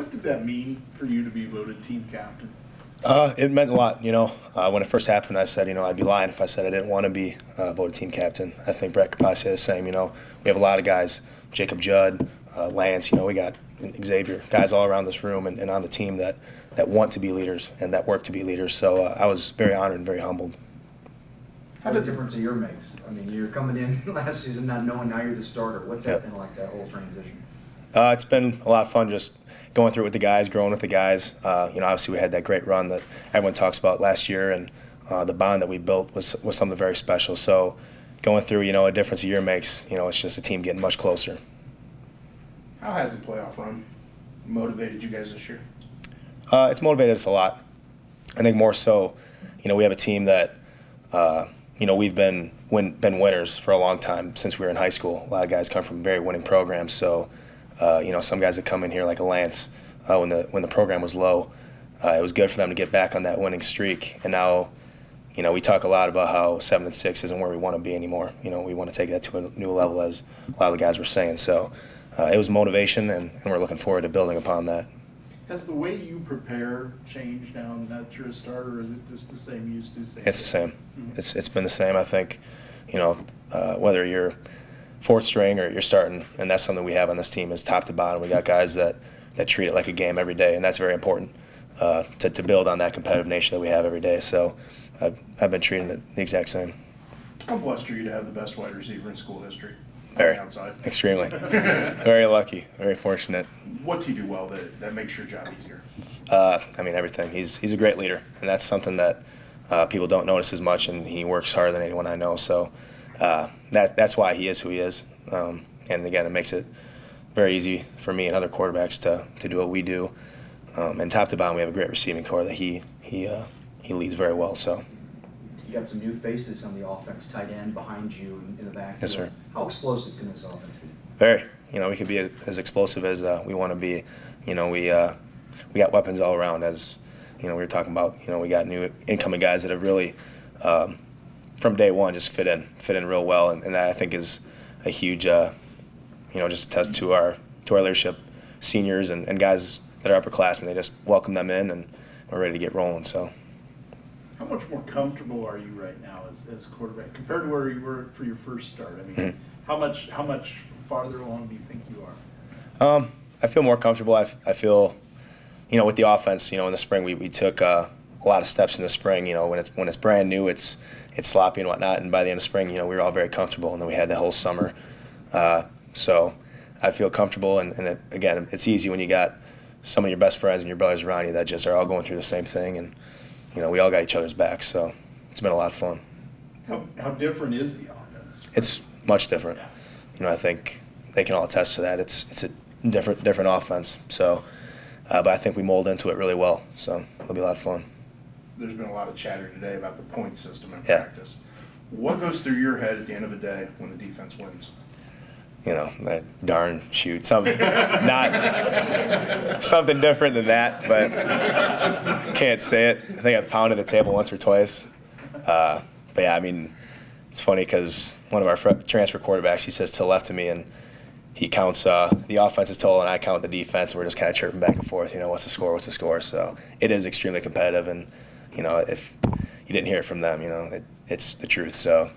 What did that mean for you to be voted team captain? Uh, it meant a lot, you know. Uh, when it first happened, I said, you know, I'd be lying if I said I didn't want to be uh, voted team captain. I think Brett could probably say the same. You know, we have a lot of guys, Jacob Judd, uh, Lance. You know, we got Xavier, guys all around this room and, and, on the team that that want to be leaders and that work to be leaders. So uh, I was very honored and very humbled. How did the difference a year makes? I mean, you're coming in last season not knowing now you're the starter. What's that been like that whole transition? Uh, it's been a lot of fun just going through it with the guys, growing with the guys. Uh, you know, obviously we had that great run that everyone talks about last year, and uh, the bond that we built was was something very special. So going through, you know, a difference a year makes, you know, it's just a team getting much closer. How has the playoff run motivated you guys this year? Uh, it's motivated us a lot. I think more so, you know, we have a team that, uh, you know, we've been win, been winners for a long time since we were in high school. A lot of guys come from very winning programs, so uh, you know, some guys that come in here like a Lance uh, when the when the program was low, uh, it was good for them to get back on that winning streak. And now, you know, we talk a lot about how seven and six isn't where we want to be anymore. You know, we want to take that to a new level, as a lot of the guys were saying. So uh, it was motivation, and, and we're looking forward to building upon that. Has the way you prepare changed now that you're a starter, or is it just the same you used to? Same it's the same. Mm-hmm. It's it's been the same. I think, you know, uh, whether you're fourth string or you're starting, and that's something we have on this team is top to bottom. We got guys that, that treat it like a game every day, and that's very important uh, to, to build on that competitive nature that we have every day. So I've, I've been treating it the exact same. How blessed are you to have the best wide receiver in school history? Very, Outside. extremely. very lucky, very fortunate. What's he do well that, that makes your job easier? Uh, I mean, everything. He's, he's a great leader, and that's something that uh, people don't notice as much, and he works harder than anyone I know. So uh, that that's why he is who he is. Um, and again, it makes it very easy for me and other quarterbacks to, to do what we do. Um, and top to bottom, we have a great receiving corps that he he uh, he leads very well. So. You got some new faces on the offense, tight end behind you in, the back. Yes, sir. How explosive can this offense be? Very. You know, we can be as explosive as uh, we want to be. You know, we uh, we got weapons all around. As you know, we were talking about. You know, we got new incoming guys that have really. Um, from day one just fit in, fit in real well, and, and that I think is a huge, uh, you know, just test to our to our leadership, seniors and, and guys that are upperclassmen. They just welcome them in, and we're ready to get rolling. So. How much more comfortable are you right now as, as quarterback compared to where you were for your first start? I mean, mm-hmm. how much how much farther along do you think you are? Um, I feel more comfortable. I, I feel, you know, with the offense. You know, in the spring we we took uh, a lot of steps in the spring. You know, when it's when it's brand new, it's it's sloppy and whatnot. And by the end of spring, you know, we were all very comfortable, and then we had the whole summer. Uh, so I feel comfortable, and, and it, again, it's easy when you got some of your best friends and your brothers around you that just are all going through the same thing, and you know, we all got each other's backs. So it's been a lot of fun. How, how different is the offense? It's much different. Yeah. You know, I think they can all attest to that. It's it's a different different offense. So, uh, but I think we mold into it really well. So it'll be a lot of fun there's been a lot of chatter today about the point system in yeah. practice. What goes through your head at the end of the day when the defense wins? You know, that darn shoot, something not something different than that, but can't say it. I think I've pounded the table once or twice. Uh, but yeah, I mean, it's funny because one of our transfer quarterbacks, he says to the left of me, and he counts uh, the offense's total, and I count the defense, and we're just kind of chirping back and forth. You know, what's the score? What's the score? So it is extremely competitive, and you know, if you didn't hear it from them, you know, it, it's the truth. So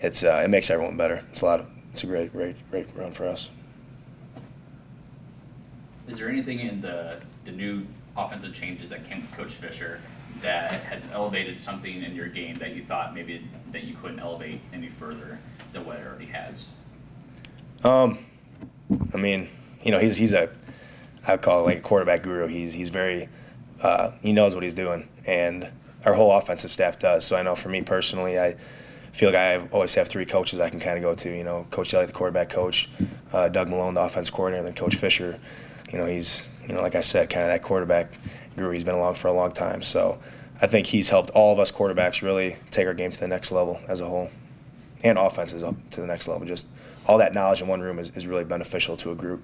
it's uh, it makes everyone better. It's a lot. Of, it's a great, great, great run for us. Is there anything in the the new offensive changes that came from Coach Fisher that has elevated something in your game that you thought maybe that you couldn't elevate any further than what it already has? Um, I mean, you know, he's he's a I call it like a quarterback guru. He's he's very uh, he knows what he's doing, and our whole offensive staff does. So I know for me personally, I feel like I always have three coaches I can kind of go to. You know, Coach Elliott, the quarterback coach, uh, Doug Malone, the offense coordinator, and then Coach Fisher. You know, he's you know, like I said, kind of that quarterback guru. He's been along for a long time. So I think he's helped all of us quarterbacks really take our game to the next level as a whole, and offenses up to the next level. Just all that knowledge in one room is, is really beneficial to a group.